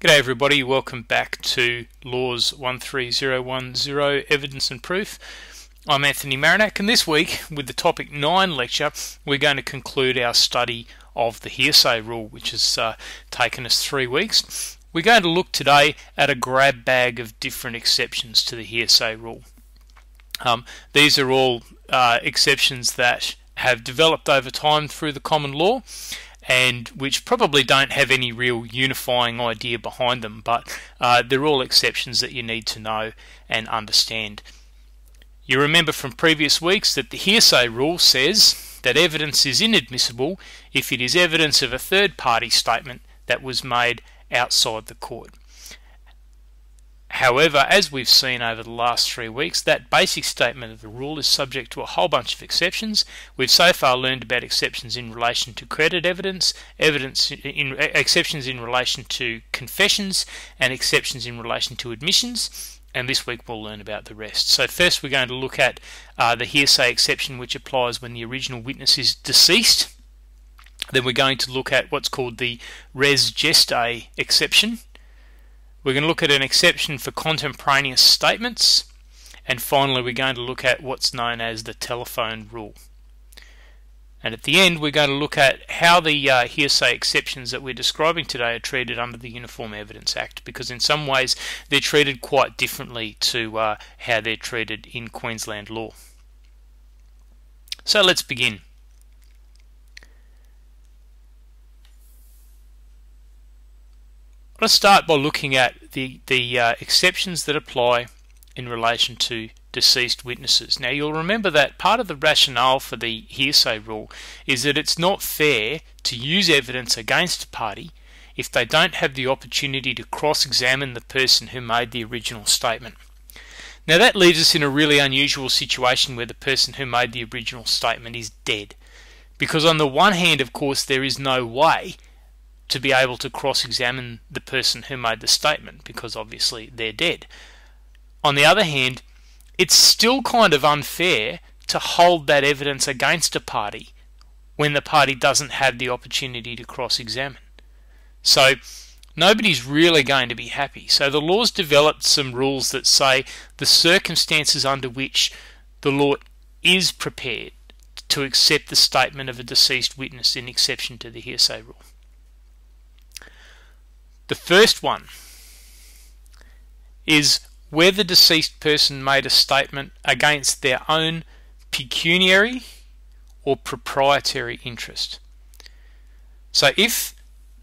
G'day everybody, welcome back to Laws 13010 Evidence and Proof. I'm Anthony Marinac and this week with the topic 9 lecture we're going to conclude our study of the hearsay rule which has uh, taken us three weeks. We're going to look today at a grab bag of different exceptions to the hearsay rule. Um, these are all uh, exceptions that have developed over time through the common law and which probably don't have any real unifying idea behind them, but uh, they're all exceptions that you need to know and understand. You remember from previous weeks that the hearsay rule says that evidence is inadmissible if it is evidence of a third party statement that was made outside the court. However, as we've seen over the last three weeks, that basic statement of the rule is subject to a whole bunch of exceptions. We've so far learned about exceptions in relation to credit evidence, evidence in exceptions in relation to confessions, and exceptions in relation to admissions. And this week we'll learn about the rest. So first we're going to look at uh, the hearsay exception, which applies when the original witness is deceased. Then we're going to look at what's called the res gestae exception, we're going to look at an exception for contemporaneous statements. And finally, we're going to look at what's known as the telephone rule. And at the end, we're going to look at how the uh, hearsay exceptions that we're describing today are treated under the Uniform Evidence Act, because in some ways they're treated quite differently to uh, how they're treated in Queensland law. So let's begin. Let's start by looking at the, the uh, exceptions that apply in relation to deceased witnesses. Now you'll remember that part of the rationale for the hearsay rule is that it's not fair to use evidence against a party if they don't have the opportunity to cross-examine the person who made the original statement. Now that leaves us in a really unusual situation where the person who made the original statement is dead. Because on the one hand, of course, there is no way to be able to cross examine the person who made the statement because obviously they're dead. On the other hand, it's still kind of unfair to hold that evidence against a party when the party doesn't have the opportunity to cross examine. So nobody's really going to be happy. So the law's developed some rules that say the circumstances under which the law is prepared to accept the statement of a deceased witness in exception to the hearsay rule. The first one is where the deceased person made a statement against their own pecuniary or proprietary interest. So if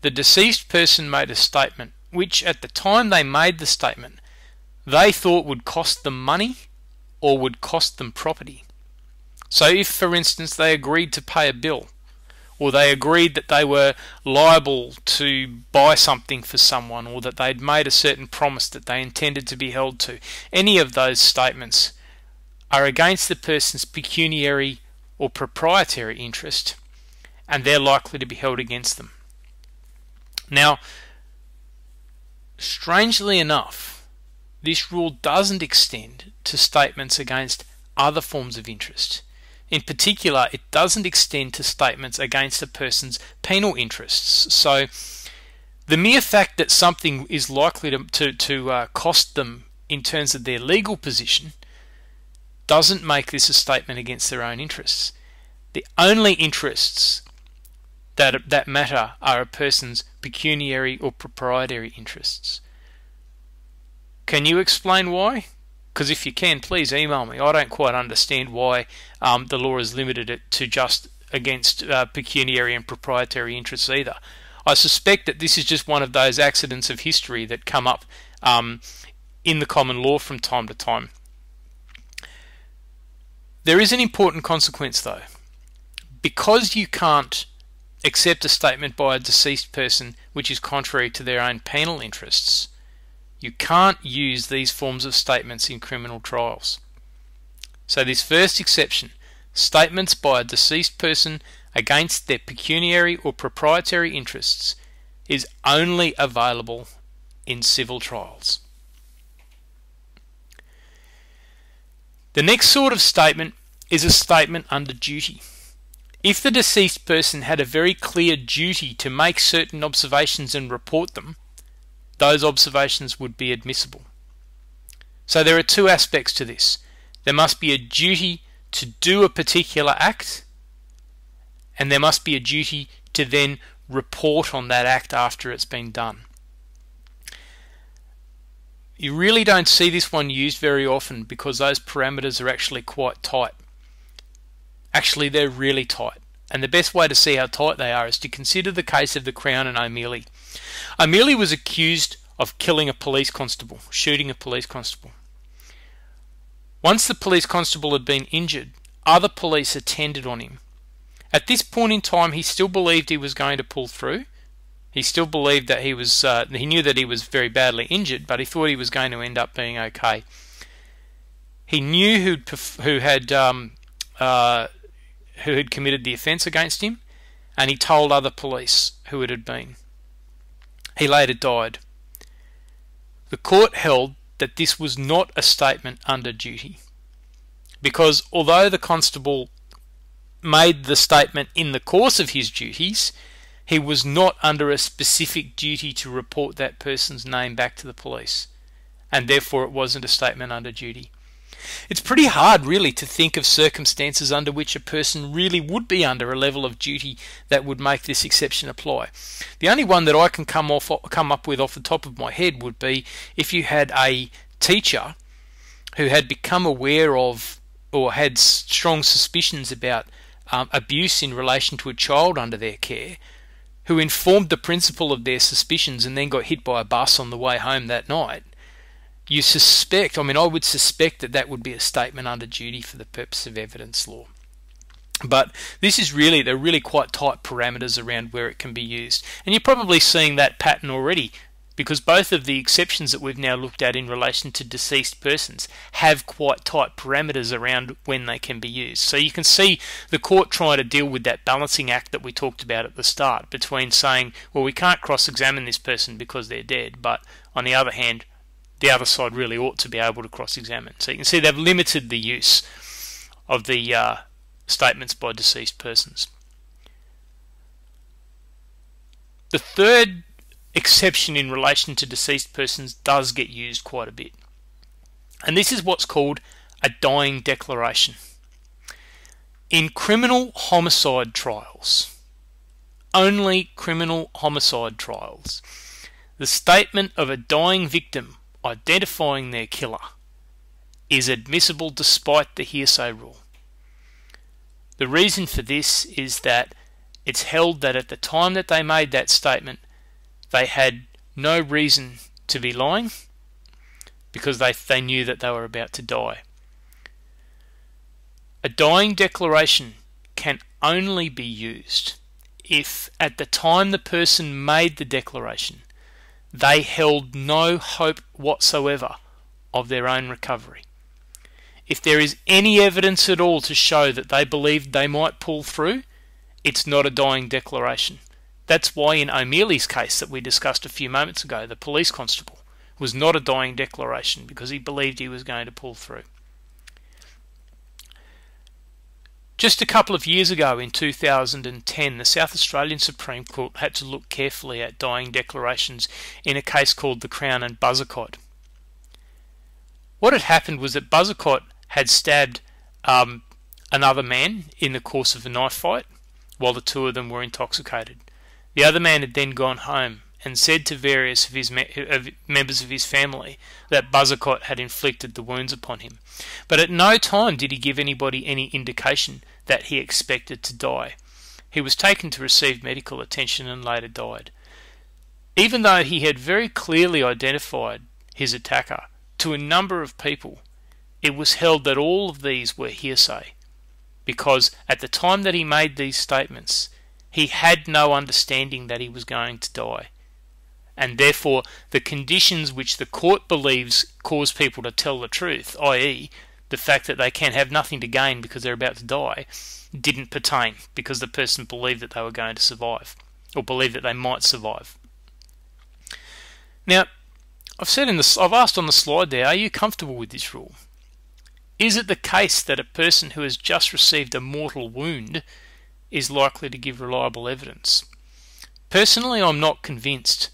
the deceased person made a statement which at the time they made the statement they thought would cost them money or would cost them property. So if for instance they agreed to pay a bill or they agreed that they were liable to buy something for someone, or that they'd made a certain promise that they intended to be held to. Any of those statements are against the person's pecuniary or proprietary interest, and they're likely to be held against them. Now, strangely enough, this rule doesn't extend to statements against other forms of interest. In particular, it doesn't extend to statements against a person's penal interests. So, the mere fact that something is likely to, to, to uh, cost them in terms of their legal position doesn't make this a statement against their own interests. The only interests that, that matter are a person's pecuniary or proprietary interests. Can you explain why? Because if you can, please email me. I don't quite understand why um, the law has limited it to just against uh, pecuniary and proprietary interests either. I suspect that this is just one of those accidents of history that come up um, in the common law from time to time. There is an important consequence though. Because you can't accept a statement by a deceased person which is contrary to their own penal interests, you can't use these forms of statements in criminal trials. So this first exception, statements by a deceased person against their pecuniary or proprietary interests, is only available in civil trials. The next sort of statement is a statement under duty. If the deceased person had a very clear duty to make certain observations and report them, those observations would be admissible. So there are two aspects to this. There must be a duty to do a particular act, and there must be a duty to then report on that act after it's been done. You really don't see this one used very often because those parameters are actually quite tight. Actually, they're really tight. And the best way to see how tight they are is to consider the case of the Crown and O'Meally. O'Meally was accused of killing a police constable, shooting a police constable. Once the police constable had been injured, other police attended on him. At this point in time, he still believed he was going to pull through. He still believed that he was, uh, he knew that he was very badly injured, but he thought he was going to end up being okay. He knew who who had um, uh, who had committed the offence against him, and he told other police who it had been. He later died. The court held that this was not a statement under duty, because although the constable made the statement in the course of his duties, he was not under a specific duty to report that person's name back to the police, and therefore it wasn't a statement under duty. It's pretty hard, really, to think of circumstances under which a person really would be under a level of duty that would make this exception apply. The only one that I can come off come up with off the top of my head would be if you had a teacher who had become aware of or had strong suspicions about um, abuse in relation to a child under their care, who informed the principal of their suspicions and then got hit by a bus on the way home that night you suspect, I mean, I would suspect that that would be a statement under duty for the purpose of evidence law. But this is really, they're really quite tight parameters around where it can be used. And you're probably seeing that pattern already because both of the exceptions that we've now looked at in relation to deceased persons have quite tight parameters around when they can be used. So you can see the court trying to deal with that balancing act that we talked about at the start between saying, well, we can't cross examine this person because they're dead, but on the other hand, the other side really ought to be able to cross-examine. So you can see they've limited the use of the uh, statements by deceased persons. The third exception in relation to deceased persons does get used quite a bit. And this is what's called a dying declaration. In criminal homicide trials, only criminal homicide trials, the statement of a dying victim identifying their killer is admissible despite the hearsay rule. The reason for this is that it's held that at the time that they made that statement, they had no reason to be lying because they, they knew that they were about to die. A dying declaration can only be used if at the time the person made the declaration they held no hope whatsoever of their own recovery. If there is any evidence at all to show that they believed they might pull through, it's not a dying declaration. That's why in O'Meally's case that we discussed a few moments ago, the police constable was not a dying declaration because he believed he was going to pull through. Just a couple of years ago, in 2010, the South Australian Supreme Court had to look carefully at dying declarations in a case called the Crown and Buzzacott. What had happened was that Buzzacott had stabbed um, another man in the course of a knife fight while the two of them were intoxicated. The other man had then gone home and said to various of his me- of members of his family that Buzzacott had inflicted the wounds upon him. But at no time did he give anybody any indication that he expected to die. He was taken to receive medical attention and later died. Even though he had very clearly identified his attacker to a number of people, it was held that all of these were hearsay, because at the time that he made these statements, he had no understanding that he was going to die and therefore the conditions which the court believes cause people to tell the truth, i.e., the fact that they can have nothing to gain because they're about to die, didn't pertain because the person believed that they were going to survive or believed that they might survive. Now, I've said in the I've asked on the slide there, are you comfortable with this rule? Is it the case that a person who has just received a mortal wound is likely to give reliable evidence? Personally, I'm not convinced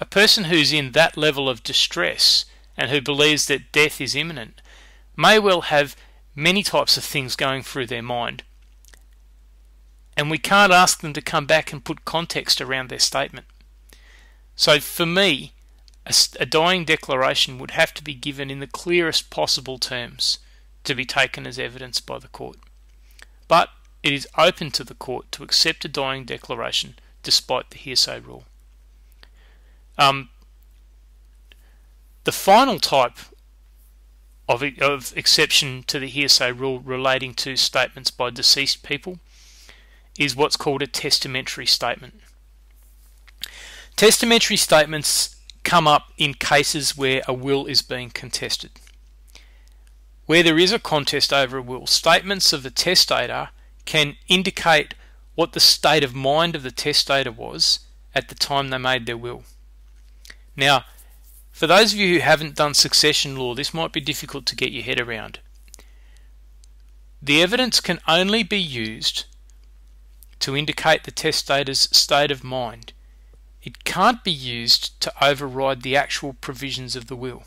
A person who's in that level of distress and who believes that death is imminent may well have many types of things going through their mind. And we can't ask them to come back and put context around their statement. So for me, a, a dying declaration would have to be given in the clearest possible terms to be taken as evidence by the court. But it is open to the court to accept a dying declaration despite the hearsay rule. Um, the final type of, of exception to the hearsay rule relating to statements by deceased people is what's called a testamentary statement. Testamentary statements come up in cases where a will is being contested. Where there is a contest over a will, statements of the testator can indicate what the state of mind of the testator was at the time they made their will. Now, for those of you who haven't done succession law, this might be difficult to get your head around. The evidence can only be used to indicate the testator's state of mind. It can't be used to override the actual provisions of the will.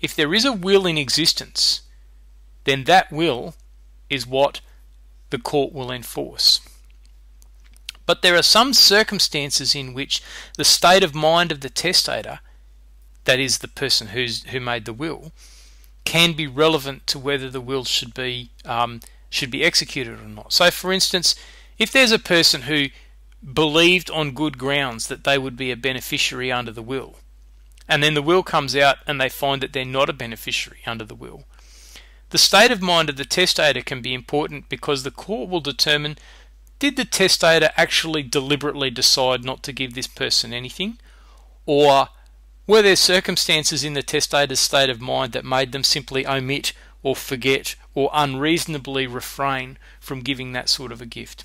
If there is a will in existence, then that will is what the court will enforce. But there are some circumstances in which the state of mind of the testator, that is, the person who's, who made the will, can be relevant to whether the will should be um, should be executed or not. So, for instance, if there's a person who believed on good grounds that they would be a beneficiary under the will, and then the will comes out and they find that they're not a beneficiary under the will, the state of mind of the testator can be important because the court will determine did the testator actually deliberately decide not to give this person anything? Or were there circumstances in the testator's state of mind that made them simply omit or forget or unreasonably refrain from giving that sort of a gift?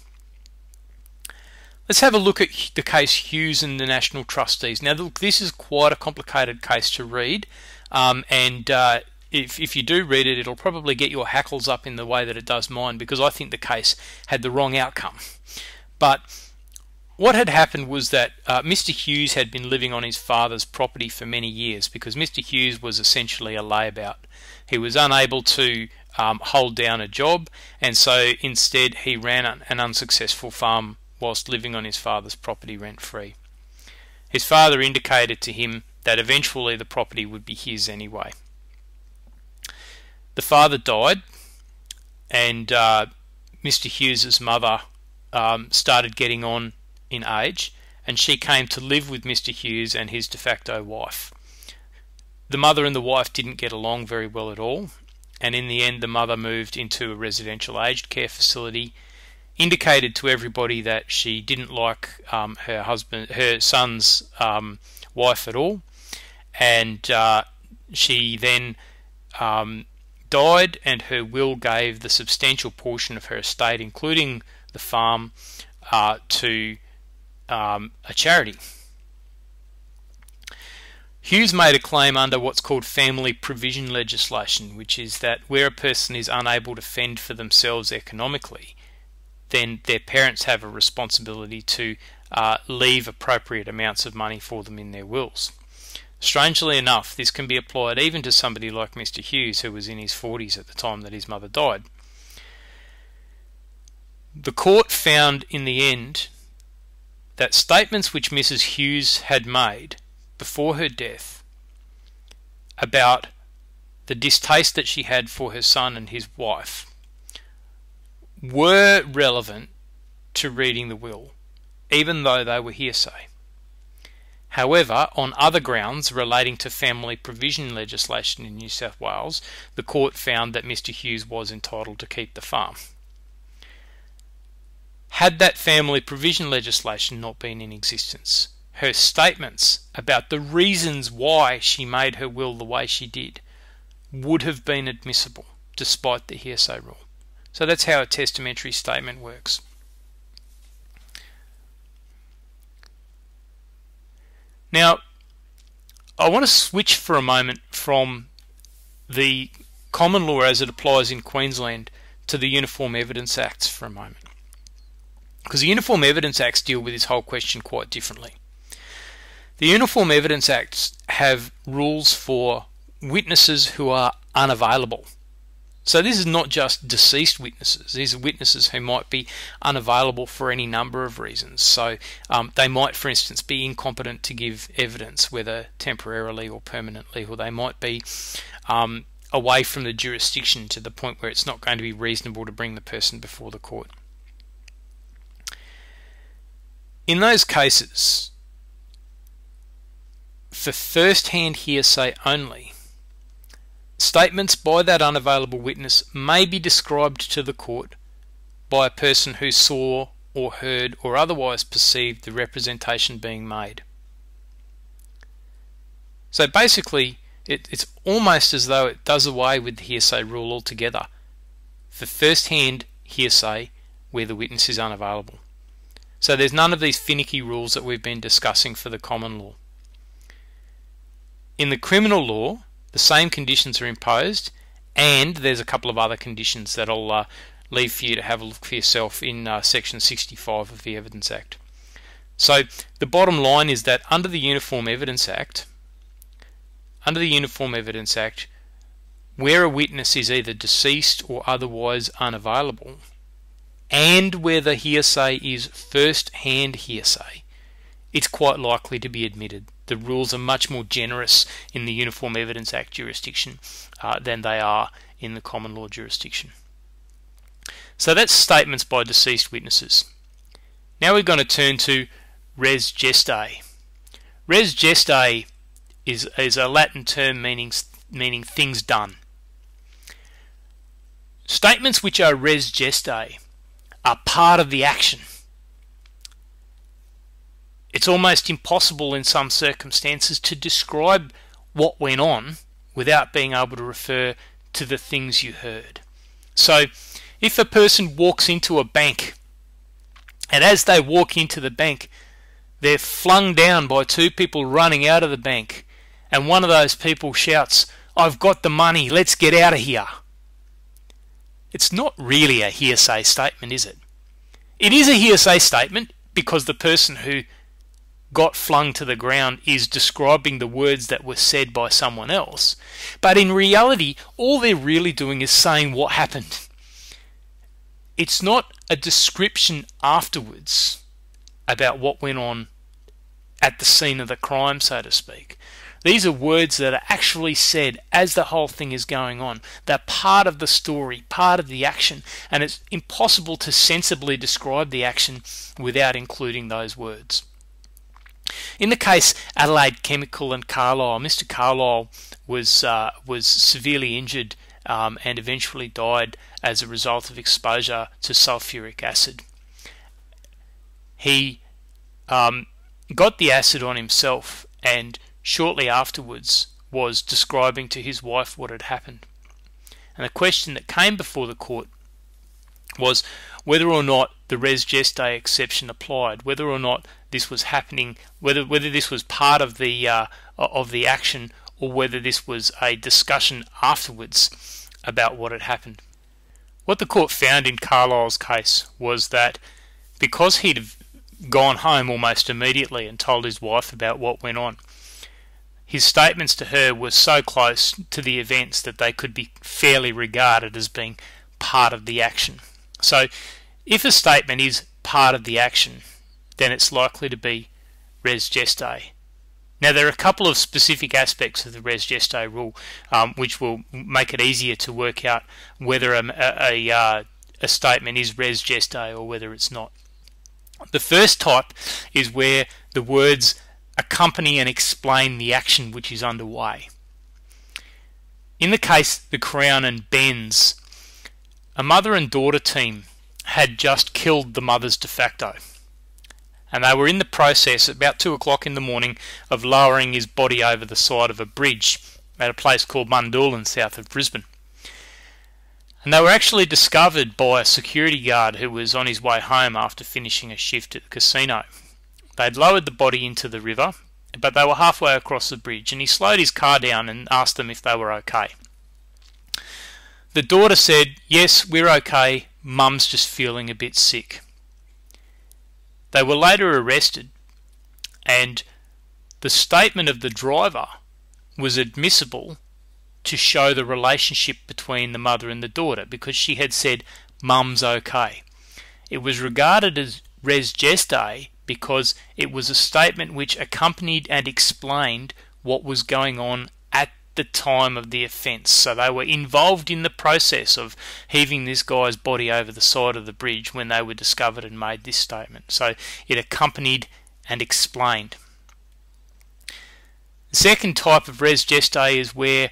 Let's have a look at the case Hughes and the National Trustees. Now, look, this is quite a complicated case to read, um, and uh, if, if you do read it, it'll probably get your hackles up in the way that it does mine because I think the case had the wrong outcome. But what had happened was that uh, Mr. Hughes had been living on his father's property for many years because Mr. Hughes was essentially a layabout. He was unable to um, hold down a job, and so instead he ran an unsuccessful farm whilst living on his father's property rent free. His father indicated to him that eventually the property would be his anyway. The father died, and uh, Mr. Hughes's mother um, started getting on in age, and she came to live with Mr. Hughes and his de facto wife. The mother and the wife didn't get along very well at all, and in the end, the mother moved into a residential aged care facility. Indicated to everybody that she didn't like um, her husband, her son's um, wife at all, and uh, she then um, died, and her will gave the substantial portion of her estate, including the farm, uh, to um, a charity. Hughes made a claim under what's called family provision legislation, which is that where a person is unable to fend for themselves economically, then their parents have a responsibility to uh, leave appropriate amounts of money for them in their wills. Strangely enough, this can be applied even to somebody like Mr. Hughes, who was in his 40s at the time that his mother died. The court found in the end that statements which Mrs. Hughes had made before her death about the distaste that she had for her son and his wife were relevant to reading the will, even though they were hearsay. However, on other grounds relating to family provision legislation in New South Wales, the court found that Mr. Hughes was entitled to keep the farm. Had that family provision legislation not been in existence, her statements about the reasons why she made her will the way she did would have been admissible despite the hearsay rule. So that's how a testamentary statement works. Now, I want to switch for a moment from the common law as it applies in Queensland to the Uniform Evidence Acts for a moment. Because the Uniform Evidence Acts deal with this whole question quite differently. The Uniform Evidence Acts have rules for witnesses who are unavailable. So this is not just deceased witnesses. These are witnesses who might be unavailable for any number of reasons. So um, they might, for instance, be incompetent to give evidence, whether temporarily or permanently, or they might be um, away from the jurisdiction to the point where it's not going to be reasonable to bring the person before the court. In those cases, for first hand hearsay only, Statements by that unavailable witness may be described to the court by a person who saw or heard or otherwise perceived the representation being made. So basically, it, it's almost as though it does away with the hearsay rule altogether for first hand hearsay where the witness is unavailable. So there's none of these finicky rules that we've been discussing for the common law. In the criminal law, the same conditions are imposed, and there's a couple of other conditions that I'll uh, leave for you to have a look for yourself in uh, section 65 of the Evidence Act. So the bottom line is that under the Uniform Evidence Act, under the Uniform Evidence Act, where a witness is either deceased or otherwise unavailable, and where the hearsay is first-hand hearsay, it's quite likely to be admitted the rules are much more generous in the Uniform Evidence Act jurisdiction uh, than they are in the common law jurisdiction. So that's statements by deceased witnesses. Now we're going to turn to res gestae. Res gestae is, is a Latin term meaning, meaning things done. Statements which are res gestae are part of the action it's almost impossible in some circumstances to describe what went on without being able to refer to the things you heard. So, if a person walks into a bank and as they walk into the bank, they're flung down by two people running out of the bank, and one of those people shouts, I've got the money, let's get out of here. It's not really a hearsay statement, is it? It is a hearsay statement because the person who got flung to the ground is describing the words that were said by someone else. But in reality, all they're really doing is saying what happened. It's not a description afterwards about what went on at the scene of the crime, so to speak. These are words that are actually said as the whole thing is going on. They're part of the story, part of the action, and it's impossible to sensibly describe the action without including those words. In the case Adelaide Chemical and Carlyle, Mr. Carlyle was uh, was severely injured um, and eventually died as a result of exposure to sulfuric acid. He um, got the acid on himself and shortly afterwards was describing to his wife what had happened. And the question that came before the court was whether or not the res gestae exception applied, whether or not this was happening, whether whether this was part of the uh, of the action or whether this was a discussion afterwards about what had happened. What the court found in Carlyle's case was that because he'd gone home almost immediately and told his wife about what went on, his statements to her were so close to the events that they could be fairly regarded as being part of the action. So, if a statement is part of the action, then it's likely to be res gestae. Now, there are a couple of specific aspects of the res gestae rule um, which will make it easier to work out whether a, a, a, uh, a statement is res gestae or whether it's not. The first type is where the words accompany and explain the action which is underway. In the case the Crown and Benz, a mother and daughter team had just killed the mother's de facto and they were in the process about 2 o'clock in the morning of lowering his body over the side of a bridge at a place called Mundoolun south of Brisbane. And they were actually discovered by a security guard who was on his way home after finishing a shift at the casino. They'd lowered the body into the river, but they were halfway across the bridge, and he slowed his car down and asked them if they were okay. The daughter said, Yes, we're okay, Mum's just feeling a bit sick. They were later arrested, and the statement of the driver was admissible to show the relationship between the mother and the daughter because she had said, Mum's okay. It was regarded as res gestae because it was a statement which accompanied and explained what was going on the time of the offence. So they were involved in the process of heaving this guy's body over the side of the bridge when they were discovered and made this statement. So it accompanied and explained. The second type of res gestae is where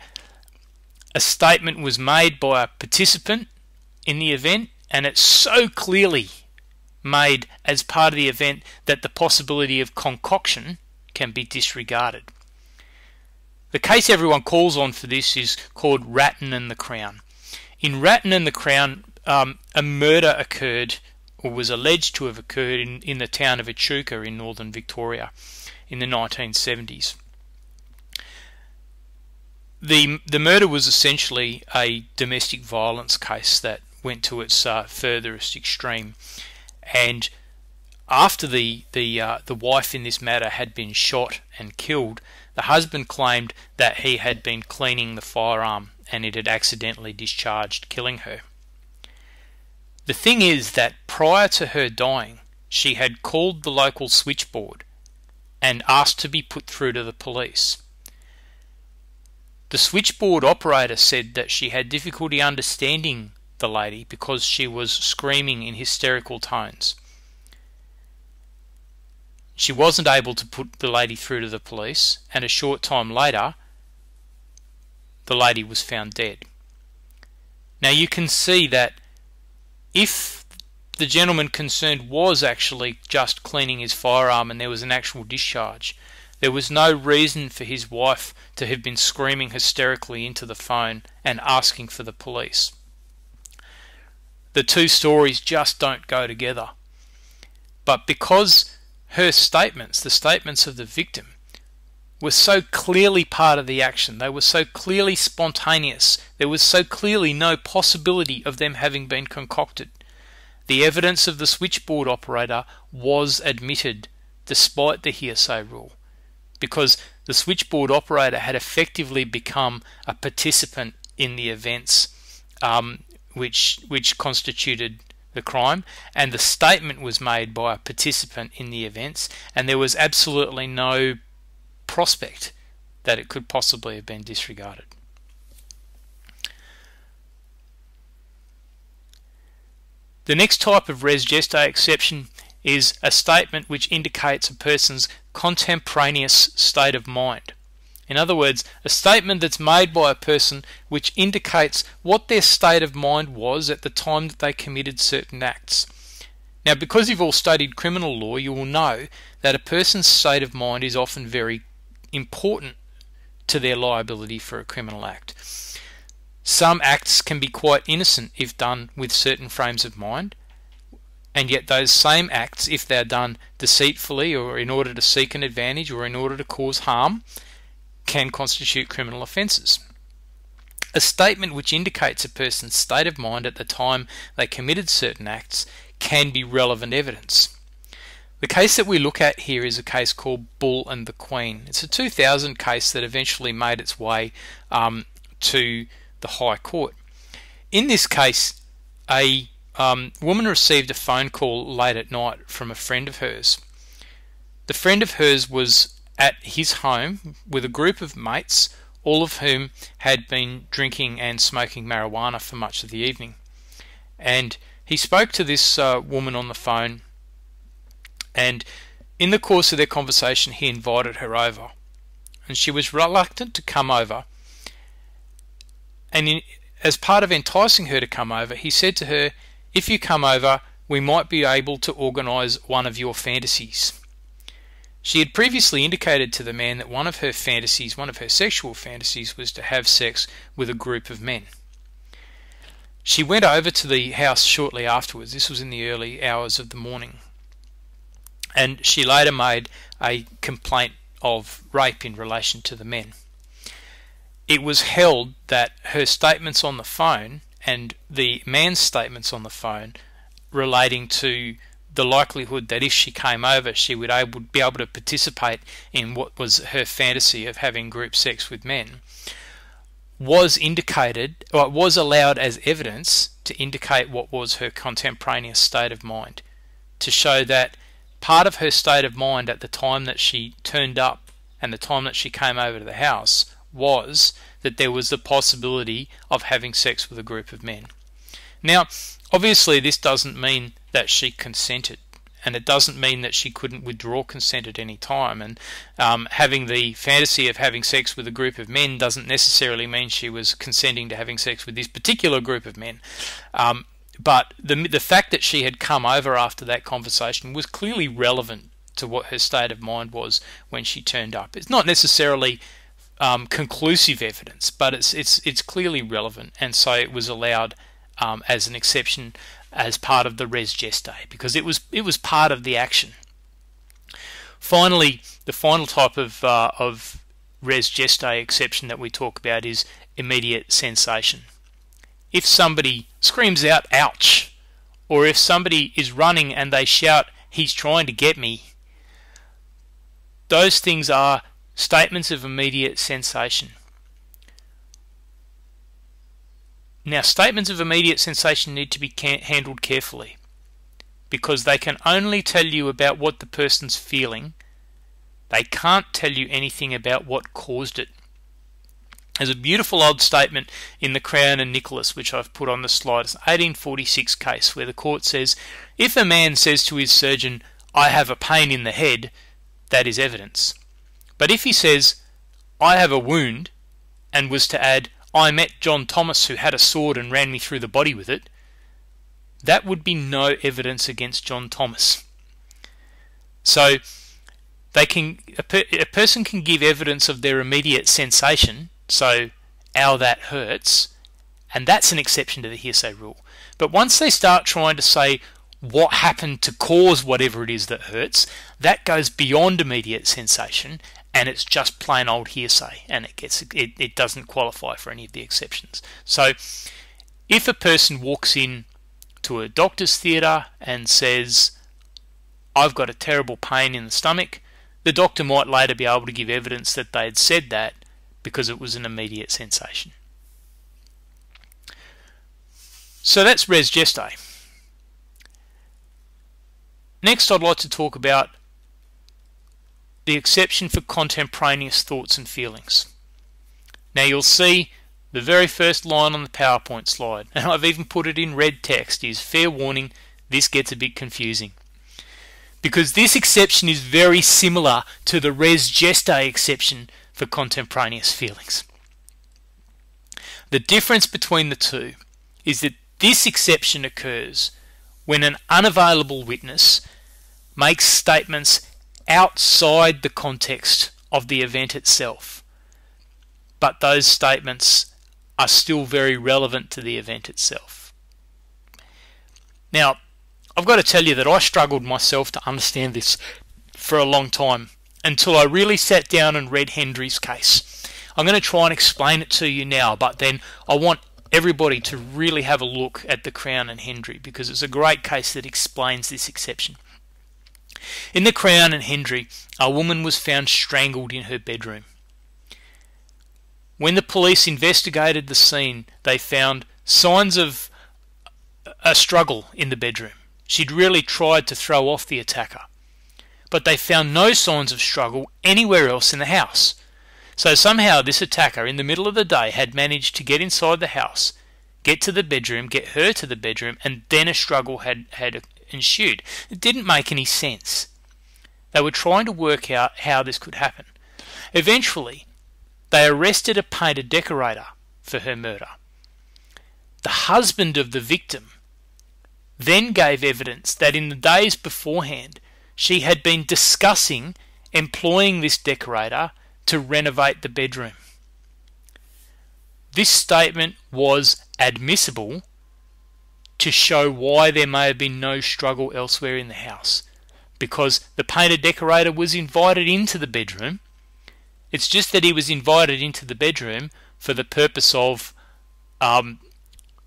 a statement was made by a participant in the event and it's so clearly made as part of the event that the possibility of concoction can be disregarded. The case everyone calls on for this is called Ratten and the Crown. In Ratten and the Crown, um, a murder occurred or was alleged to have occurred in, in the town of Echuca in northern Victoria in the 1970s. The, the murder was essentially a domestic violence case that went to its uh, furthest extreme, and after the the uh, the wife in this matter had been shot and killed, the husband claimed that he had been cleaning the firearm and it had accidentally discharged, killing her. The thing is that prior to her dying, she had called the local switchboard and asked to be put through to the police. The switchboard operator said that she had difficulty understanding the lady because she was screaming in hysterical tones. She wasn't able to put the lady through to the police, and a short time later, the lady was found dead. Now you can see that if the gentleman concerned was actually just cleaning his firearm and there was an actual discharge, there was no reason for his wife to have been screaming hysterically into the phone and asking for the police. The two stories just don't go together. But because her statements, the statements of the victim, were so clearly part of the action. They were so clearly spontaneous. There was so clearly no possibility of them having been concocted. The evidence of the switchboard operator was admitted despite the hearsay rule because the switchboard operator had effectively become a participant in the events um, which which constituted the crime, and the statement was made by a participant in the events, and there was absolutely no prospect that it could possibly have been disregarded. The next type of res gestae exception is a statement which indicates a person's contemporaneous state of mind. In other words, a statement that's made by a person which indicates what their state of mind was at the time that they committed certain acts. Now, because you've all studied criminal law, you will know that a person's state of mind is often very important to their liability for a criminal act. Some acts can be quite innocent if done with certain frames of mind, and yet those same acts, if they're done deceitfully or in order to seek an advantage or in order to cause harm, can constitute criminal offences. A statement which indicates a person's state of mind at the time they committed certain acts can be relevant evidence. The case that we look at here is a case called Bull and the Queen. It's a 2000 case that eventually made its way um, to the High Court. In this case, a um, woman received a phone call late at night from a friend of hers. The friend of hers was at his home with a group of mates, all of whom had been drinking and smoking marijuana for much of the evening. And he spoke to this uh, woman on the phone, and in the course of their conversation, he invited her over. And she was reluctant to come over. And in, as part of enticing her to come over, he said to her, If you come over, we might be able to organise one of your fantasies. She had previously indicated to the man that one of her fantasies, one of her sexual fantasies, was to have sex with a group of men. She went over to the house shortly afterwards. This was in the early hours of the morning. And she later made a complaint of rape in relation to the men. It was held that her statements on the phone and the man's statements on the phone relating to the likelihood that if she came over, she would able, be able to participate in what was her fantasy of having group sex with men, was indicated, or was allowed as evidence to indicate what was her contemporaneous state of mind, to show that part of her state of mind at the time that she turned up and the time that she came over to the house was that there was the possibility of having sex with a group of men. Now, obviously, this doesn't mean that she consented, and it doesn't mean that she couldn't withdraw consent at any time. And um, having the fantasy of having sex with a group of men doesn't necessarily mean she was consenting to having sex with this particular group of men. Um, but the the fact that she had come over after that conversation was clearly relevant to what her state of mind was when she turned up. It's not necessarily um, conclusive evidence, but it's it's it's clearly relevant, and so it was allowed um, as an exception as part of the res gestae because it was it was part of the action. Finally, the final type of uh, of res gestae exception that we talk about is immediate sensation if somebody screams out, ouch, or if somebody is running and they shout, he's trying to get me, those things are statements of immediate sensation. Now, statements of immediate sensation need to be handled carefully because they can only tell you about what the person's feeling. They can't tell you anything about what caused it. There's a beautiful old statement in the Crown and Nicholas, which I've put on the slide. It's an 1846 case where the court says if a man says to his surgeon, I have a pain in the head, that is evidence. But if he says, I have a wound, and was to add, I met John Thomas who had a sword and ran me through the body with it, that would be no evidence against John Thomas. So, they can a, per, a person can give evidence of their immediate sensation so, ow, that hurts. And that's an exception to the hearsay rule. But once they start trying to say what happened to cause whatever it is that hurts, that goes beyond immediate sensation and it's just plain old hearsay and it gets it, it doesn't qualify for any of the exceptions. So if a person walks in to a doctor's theatre and says, I've got a terrible pain in the stomach, the doctor might later be able to give evidence that they had said that because it was an immediate sensation. So that's res gestae. Next, I'd like to talk about the exception for contemporaneous thoughts and feelings. Now, you'll see the very first line on the PowerPoint slide, and I've even put it in red text, is fair warning, this gets a bit confusing. Because this exception is very similar to the res gestae exception for contemporaneous feelings. The difference between the two is that this exception occurs when an unavailable witness makes statements outside the context of the event itself, but those statements are still very relevant to the event itself. Now, I've got to tell you that I struggled myself to understand this for a long time until I really sat down and read Hendry's case. I'm going to try and explain it to you now, but then I want everybody to really have a look at the Crown and Hendry because it's a great case that explains this exception. In the Crown and Hendry, a woman was found strangled in her bedroom. When the police investigated the scene, they found signs of a struggle in the bedroom. She'd really tried to throw off the attacker but they found no signs of struggle anywhere else in the house. So somehow this attacker in the middle of the day had managed to get inside the house, get to the bedroom, get her to the bedroom, and then a struggle had, had ensued. It didn't make any sense. They were trying to work out how this could happen. Eventually, they arrested a painter decorator for her murder. The husband of the victim then gave evidence that in the days beforehand she had been discussing employing this decorator to renovate the bedroom. This statement was admissible to show why there may have been no struggle elsewhere in the house. Because the painter decorator was invited into the bedroom. It's just that he was invited into the bedroom for the purpose of um,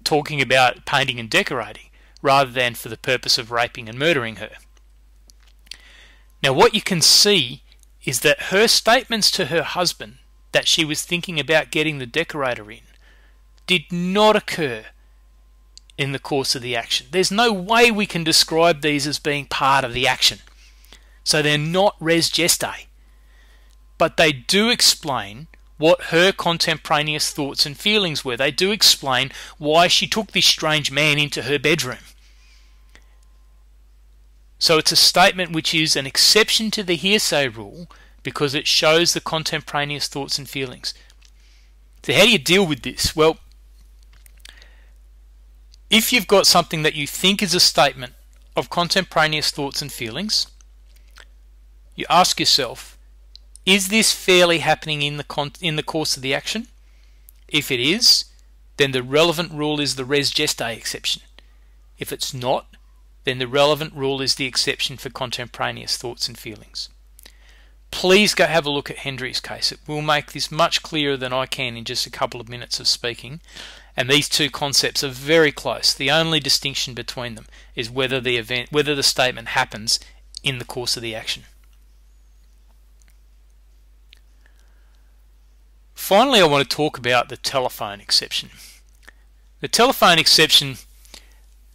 talking about painting and decorating rather than for the purpose of raping and murdering her. Now, what you can see is that her statements to her husband that she was thinking about getting the decorator in did not occur in the course of the action. There's no way we can describe these as being part of the action. So they're not res gestae. But they do explain what her contemporaneous thoughts and feelings were. They do explain why she took this strange man into her bedroom. So it's a statement which is an exception to the hearsay rule because it shows the contemporaneous thoughts and feelings. So, how do you deal with this? Well, if you've got something that you think is a statement of contemporaneous thoughts and feelings, you ask yourself, is this fairly happening in the in the course of the action? If it is, then the relevant rule is the res gestae exception. If it's not, then the relevant rule is the exception for contemporaneous thoughts and feelings. Please go have a look at Hendry's case. It will make this much clearer than I can in just a couple of minutes of speaking. And these two concepts are very close. The only distinction between them is whether the event whether the statement happens in the course of the action. Finally, I want to talk about the telephone exception. The telephone exception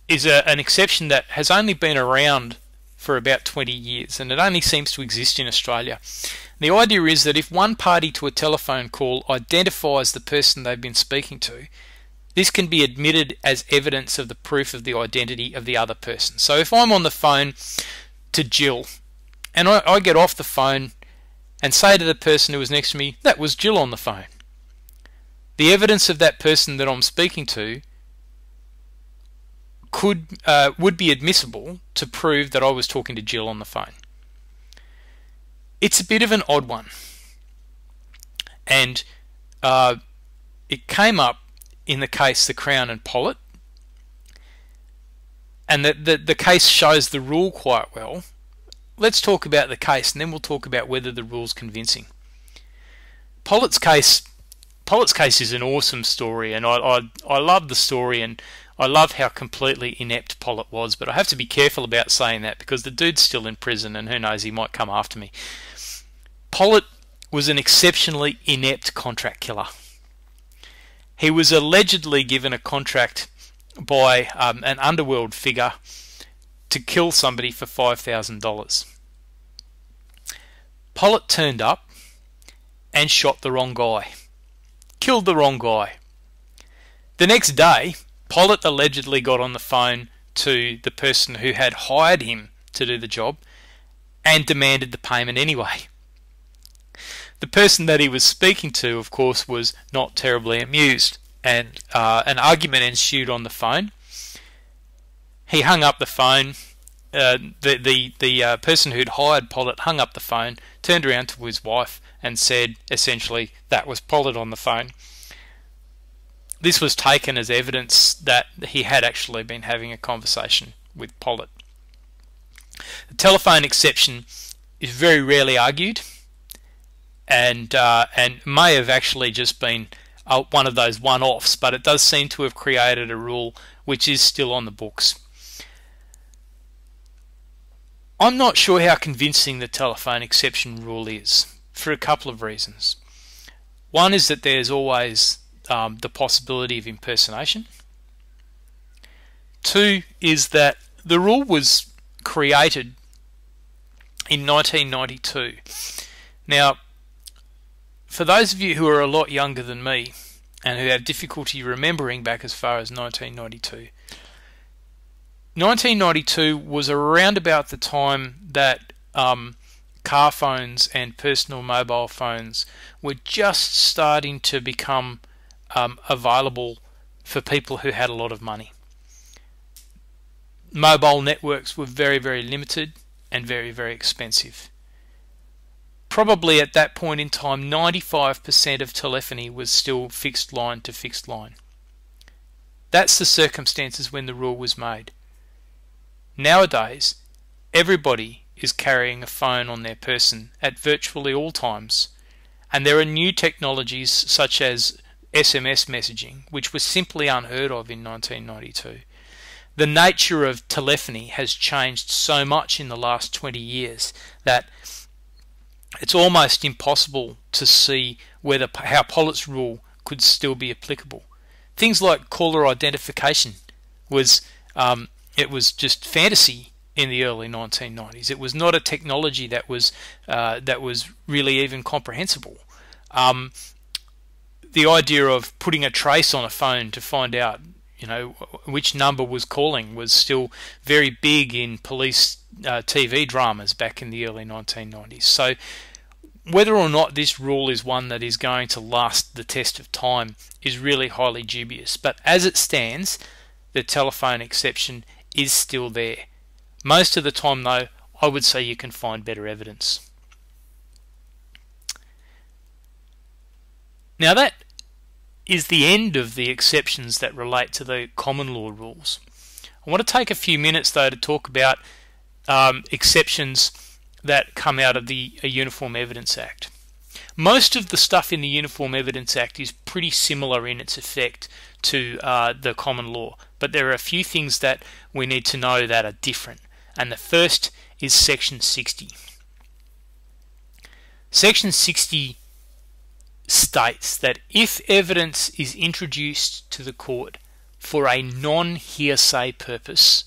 is a, an exception that has only been around for about 20 years and it only seems to exist in Australia. The idea is that if one party to a telephone call identifies the person they've been speaking to, this can be admitted as evidence of the proof of the identity of the other person. So if I'm on the phone to Jill and I, I get off the phone and say to the person who was next to me, that was Jill on the phone. The evidence of that person that I'm speaking to could uh, would be admissible to prove that I was talking to Jill on the phone. It's a bit of an odd one, and uh, it came up in the case the Crown and Pollitt, and the, the the case shows the rule quite well. Let's talk about the case, and then we'll talk about whether the rule's convincing. Pollitt's case Pollitt's case is an awesome story, and I, I, I love the story, and I love how completely inept Pollitt was, but I have to be careful about saying that because the dude's still in prison, and who knows, he might come after me. Pollitt was an exceptionally inept contract killer. He was allegedly given a contract by um, an underworld figure to kill somebody for $5,000. Pollitt turned up and shot the wrong guy killed the wrong guy. The next day, Pollitt allegedly got on the phone to the person who had hired him to do the job and demanded the payment anyway. The person that he was speaking to, of course, was not terribly amused, and uh, an argument ensued on the phone. He hung up the phone. Uh, the the the uh, person who'd hired Pollitt hung up the phone, turned around to his wife, and said essentially that was Pollitt on the phone. This was taken as evidence that he had actually been having a conversation with Pollitt. The telephone exception is very rarely argued, and uh, and may have actually just been uh, one of those one-offs, but it does seem to have created a rule which is still on the books. I'm not sure how convincing the telephone exception rule is for a couple of reasons. One is that there's always um, the possibility of impersonation. Two is that the rule was created in 1992. Now, for those of you who are a lot younger than me and who have difficulty remembering back as far as 1992, 1992 was around about the time that um, car phones and personal mobile phones were just starting to become um, available for people who had a lot of money. Mobile networks were very, very limited and very, very expensive. Probably at that point in time, 95% of telephony was still fixed line to fixed line. That's the circumstances when the rule was made. Nowadays, everybody is carrying a phone on their person at virtually all times. And there are new technologies such as SMS messaging, which was simply unheard of in 1992. the nature of telephony has changed so much in the last 20 years that it's almost impossible to see whether how Pollitt's rule could still be applicable. Things like caller identification was um, it was just fantasy in the early 1990s. It was not a technology that was uh, that was really even comprehensible. Um, the idea of putting a trace on a phone to find out you know which number was calling was still very big in police uh, TV dramas back in the early 1990s. So whether or not this rule is one that is going to last the test of time is really highly dubious. But as it stands, the telephone exception is still there. Most of the time, though, I would say you can find better evidence. Now, that is the end of the exceptions that relate to the common law rules. I want to take a few minutes though to talk about um, exceptions that come out of the Uniform Evidence Act. Most of the stuff in the Uniform Evidence Act is pretty similar in its effect to uh, the common law, but there are a few things that we need to know that are different. And the first is Section 60. Section 60 states that if evidence is introduced to the court for a non hearsay purpose,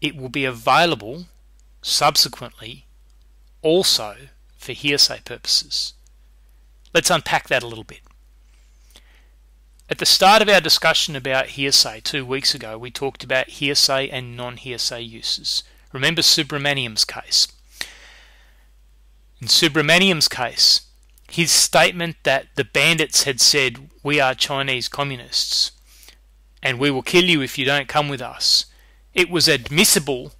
it will be available subsequently also for hearsay purposes. Let's unpack that a little bit. At the start of our discussion about hearsay two weeks ago, we talked about hearsay and non hearsay uses. Remember Subramaniam's case. In Subramaniam's case, his statement that the bandits had said, We are Chinese communists and we will kill you if you don't come with us, it was admissible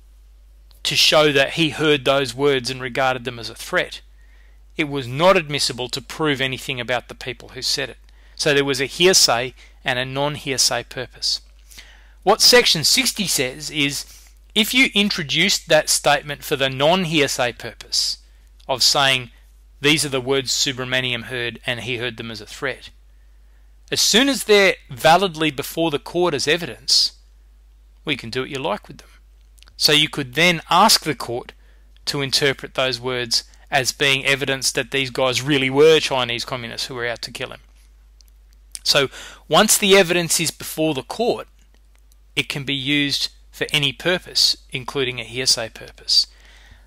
to show that he heard those words and regarded them as a threat. It was not admissible to prove anything about the people who said it. So there was a hearsay and a non hearsay purpose. What Section 60 says is if you introduced that statement for the non hearsay purpose, of saying these are the words Subramaniam heard and he heard them as a threat. As soon as they're validly before the court as evidence, we can do what you like with them. So you could then ask the court to interpret those words as being evidence that these guys really were Chinese communists who were out to kill him. So once the evidence is before the court, it can be used for any purpose, including a hearsay purpose.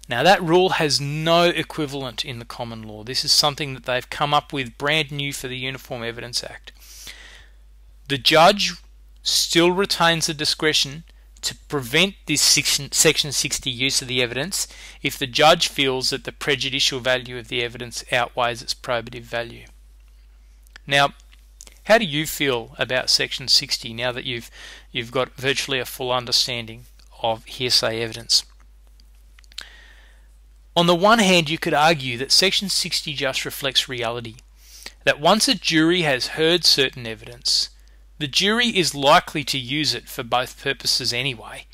Now that rule has no equivalent in the common law. This is something that they've come up with brand new for the Uniform Evidence Act. The judge still retains the discretion to prevent this section, section 60 use of the evidence if the judge feels that the prejudicial value of the evidence outweighs its probative value. Now, how do you feel about section 60 now that you've you've got virtually a full understanding of hearsay evidence? On the one hand, you could argue that Section 60 just reflects reality, that once a jury has heard certain evidence, the jury is likely to use it for both purposes anyway,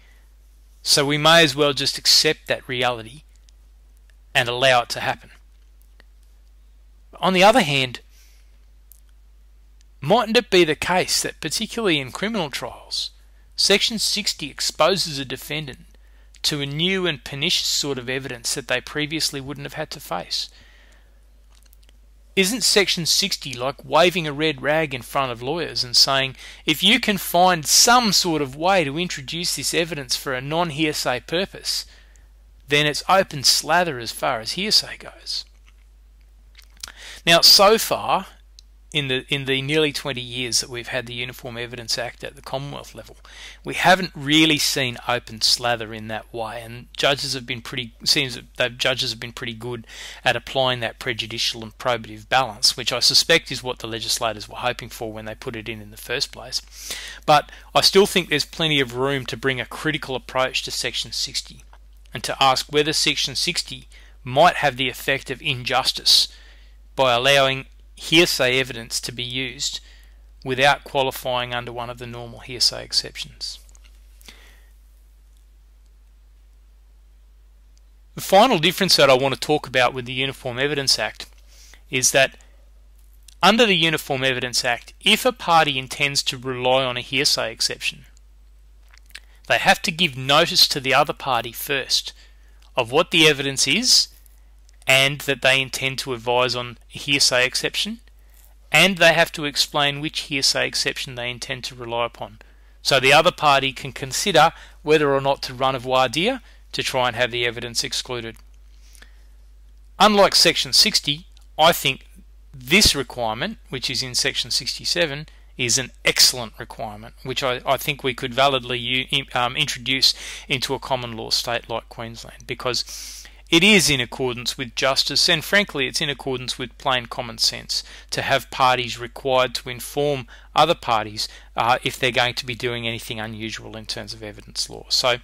so we may as well just accept that reality and allow it to happen. On the other hand, mightn't it be the case that, particularly in criminal trials, Section 60 exposes a defendant to a new and pernicious sort of evidence that they previously wouldn't have had to face. Isn't Section 60 like waving a red rag in front of lawyers and saying, if you can find some sort of way to introduce this evidence for a non hearsay purpose, then it's open slather as far as hearsay goes? Now, so far, in the in the nearly 20 years that we've had the Uniform Evidence Act at the Commonwealth level, we haven't really seen open slather in that way, and judges have been pretty seems that judges have been pretty good at applying that prejudicial and probative balance, which I suspect is what the legislators were hoping for when they put it in in the first place. But I still think there's plenty of room to bring a critical approach to Section 60 and to ask whether Section 60 might have the effect of injustice by allowing hearsay evidence to be used without qualifying under one of the normal hearsay exceptions. The final difference that I want to talk about with the Uniform Evidence Act is that under the Uniform Evidence Act, if a party intends to rely on a hearsay exception, they have to give notice to the other party first of what the evidence is and that they intend to advise on a hearsay exception, and they have to explain which hearsay exception they intend to rely upon. So the other party can consider whether or not to run a voir dire to try and have the evidence excluded. Unlike Section 60, I think this requirement, which is in Section 67, is an excellent requirement, which I, I think we could validly um, introduce into a common law state like Queensland because it is in accordance with justice and frankly it's in accordance with plain common sense to have parties required to inform other parties uh, if they're going to be doing anything unusual in terms of evidence law. So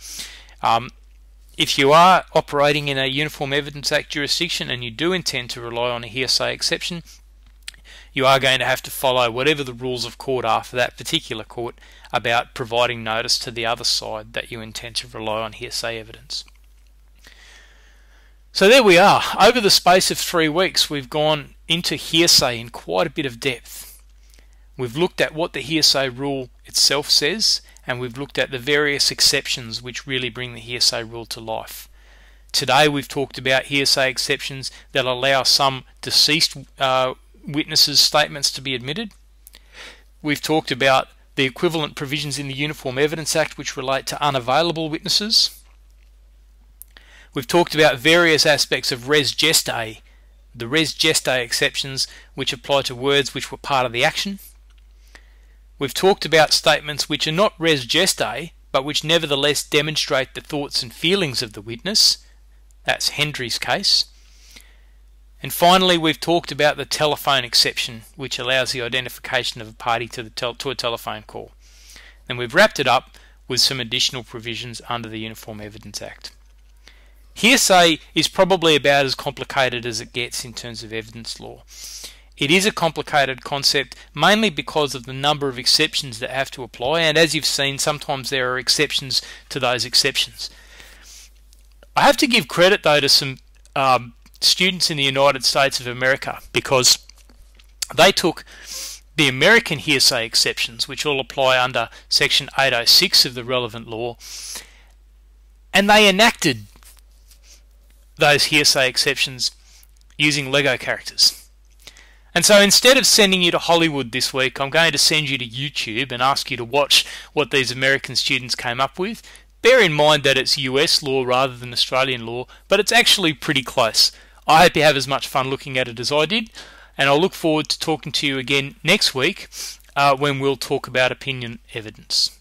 um, if you are operating in a Uniform Evidence Act jurisdiction and you do intend to rely on a hearsay exception, you are going to have to follow whatever the rules of court are for that particular court about providing notice to the other side that you intend to rely on hearsay evidence. So there we are. Over the space of three weeks, we've gone into hearsay in quite a bit of depth. We've looked at what the hearsay rule itself says, and we've looked at the various exceptions which really bring the hearsay rule to life. Today we've talked about hearsay exceptions that allow some deceased uh, witnesses' statements to be admitted. We've talked about the equivalent provisions in the Uniform Evidence Act which relate to unavailable witnesses. We've talked about various aspects of res gestae, the res gestae exceptions which apply to words which were part of the action. We've talked about statements which are not res gestae but which nevertheless demonstrate the thoughts and feelings of the witness. That's Hendry's case. And finally, we've talked about the telephone exception, which allows the identification of a party to, the tel- to a telephone call. And we've wrapped it up with some additional provisions under the Uniform Evidence Act. Hearsay is probably about as complicated as it gets in terms of evidence law. It is a complicated concept mainly because of the number of exceptions that have to apply, and as you've seen, sometimes there are exceptions to those exceptions. I have to give credit though to some um, students in the United States of America because they took the American hearsay exceptions, which all apply under Section 806 of the relevant law, and they enacted those hearsay exceptions using Lego characters. And so instead of sending you to Hollywood this week, I'm going to send you to YouTube and ask you to watch what these American students came up with. Bear in mind that it's US law rather than Australian law, but it's actually pretty close. I hope you have as much fun looking at it as I did, and I'll look forward to talking to you again next week uh, when we'll talk about opinion evidence.